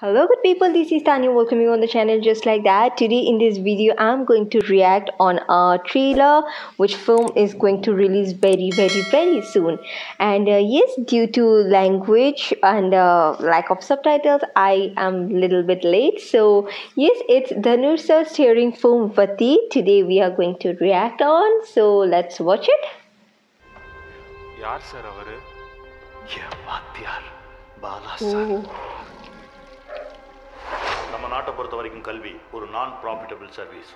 hello good people. This is Tanya welcome you on the channel just like that. Today in this video I'm going to react on a trailer which film is going to release very very very soon. And uh, yes due to language and uh, lack of subtitles I am little bit late. So yes it's Dhanush's steering film Vaathi. Today we are going to react on. So let's watch it. Yaar sir sir. நம்ம நாட்டை பொறுத்த வரைக்கும் கல்வி ஒரு non profitable service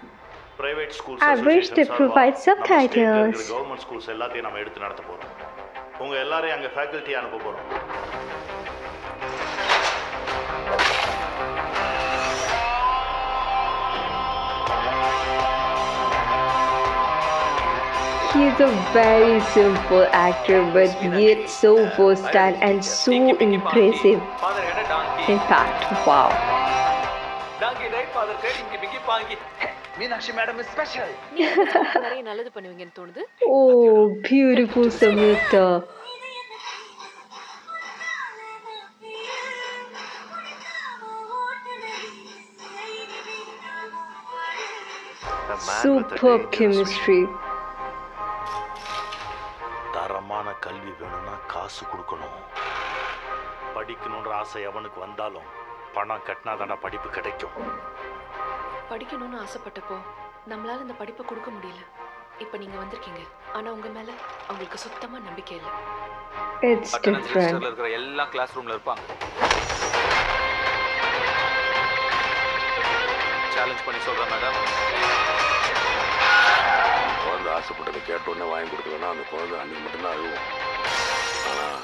private schools I wish they provide subtitles. Government schools எல்லாத்தையும் நம்ம எடுத்து நடத்த போறோம் உங்க எல்லாரையும் அங்க ஃபேக்கல்ட்டி அனுப்ப போறோம் He's a very simple actor but yet so versatile and so impressive. Father என்ன டாங்கி In fact, wow. Donkey ride father கைடிங்கி பிங்கி பாங்கி மீனாட்சி மேடம் ஸ்பெஷல் நிறைய நல்லது பண்ணுவீங்கன்னு தோணுது. Oh, beautiful Samyukta. Superb chemistry. தரமான கல்வி வேணும்னா காசு கொடுக்கணும். படிக்கணுன்ற ஆசை அவனுக்கு வந்தாலும் பணம் கட்டினா தானே படிப்பு கிடைக்கும். படிக்கணும்னு ஆசைப்பட்டப்போ நம்மளால இந்த படிப்பை கொடுக்க முடியல. இப்ப நீங்க வந்திருக்கீங்க. ஆனா உங்க மேல அவங்களுக்கு சுத்தமா நம்பிக்கை இல்ல. இருக்கிற எல்லாம் கிளாஸ் ரூம்ல இருப்பாங்க. சேலஞ்ச் பண்ணி சொல்றேன் மேடம் குழந்தை ஆசைப்பட்டதை கேட்ட உடனே வாங்கி கொடுக்கலன்னா அந்த குழந்தை அன்னைக்கு மட்டும்தான் அழுவும். ஆனால்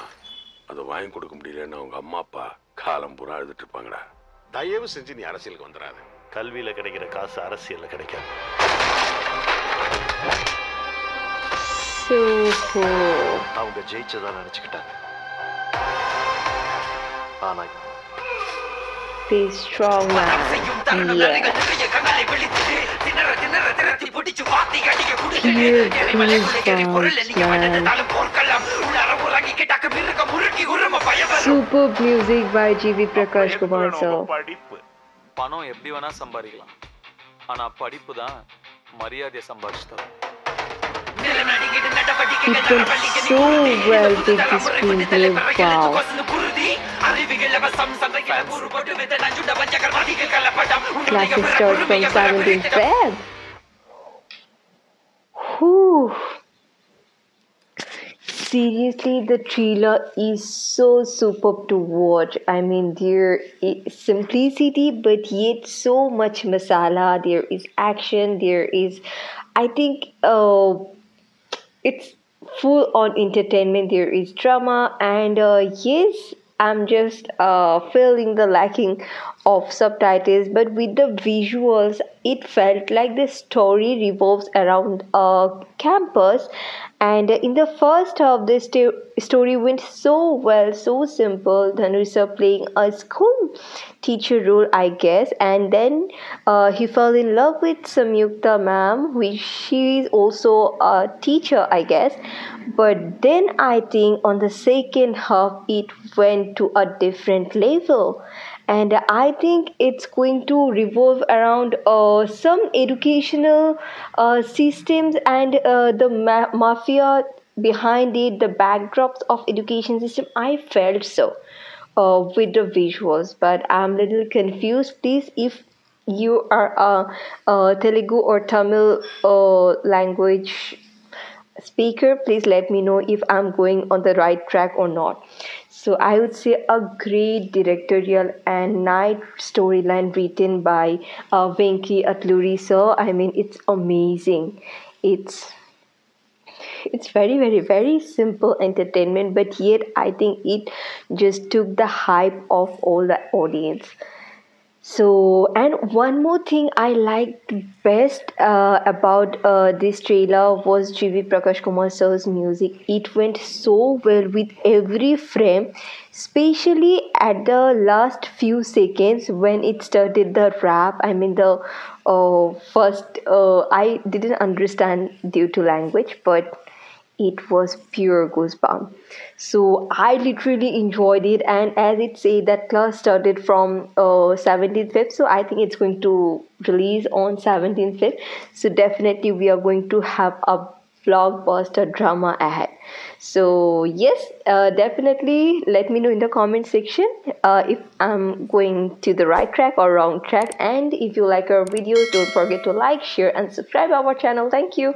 அதை வாங்கி கொடுக்க முடியலன்னு அவங்க அம்மா அப்பா காலம் பூரா அழுதுட்டு இருப்பாங்கடா. தயவு செஞ்சு நீ அரசியலுக்கு வந்துடாத. கல்வியில கிடைக்கிற காசு அரசியல்ல கிடைக்காது So cool. அவங்க ஜெயிச்சதா நினைச்சுக்கிட்டாங்க ஆனா Be strong man. Yeah. Pure goosebumps, man. Superb music by G.V. Prakash Kumar sir. படிப்பு பணம் எப்படி வேணா சம்பாதிக்கலாம் ஆனா படிப்பு தான் மரியாதையை சம்பாதிச்சு தரும் He did so well with the screenplay. Wow. Classes start from 17th Feb. Seriously, the trailer is so superb to watch. I mean, there is simplicity, but yet so much masala. There is action. There is, I think, uh, it's full on entertainment. There is drama, and uh, yes, I'm just uh, feeling the lacking of subtitles, but with the visuals, it felt like the story revolves around a campus. And in the first half, the sto- story went so well, so simple. Dhanush playing a school teacher role, I guess, and then uh, he fell in love with Samyuktha ma'am, which she is also a teacher, I guess. But then I think on the second half, it went to a different level. And I think it's going to revolve around uh, some educational uh, systems and uh, the ma- mafia behind it, the backdrops of education system. I felt so uh, with the visuals, but I'm a little confused. Please, if you are a, a Telugu or Tamil uh, language speaker, please let me know if I'm going on the right track or not. So I would say a great directorial and night storyline written by uh, Venky Atluri sir. I mean, it's amazing. It's it's very very very simple entertainment but yet i think it just took the hype of all the audience so and one more thing i liked best uh, about uh, this trailer was gv prakash kumar sir's music. It went so well with every frame especially at the last few seconds when it started the rap. I mean the uh, first uh, i didn't understand due to language but it was pure goosebump. So I literally enjoyed it, and as it said, that class started from uh, 17th Feb, so I think it's going to release on 17th Feb. So definitely we are going to have a blockbuster drama ahead. So yes, uh, definitely let me know in the comment section uh, if I'm going to the right track or wrong track. And if you like our videos, don't forget to like, share, and subscribe our channel. Thank you.